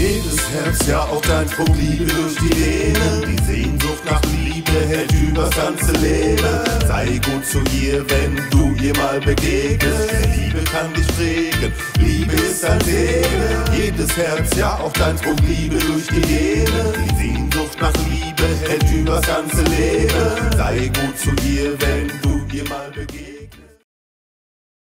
Herz, ja auch dein Druck Liebe durch die Venen. Die Sehnsucht nach Liebe hält übers ganze Leben. Sei gut zu ihr, wenn du ihr mal begegnest. Liebe kann dich prägen, Liebe ist ein Segen. Jedes Herz, ja auch dein Druck Liebe durch die Venen. Die Sehnsucht nach Liebe hält übers ganze Leben. Sei gut zu ihr, wenn du ihr mal begegnest.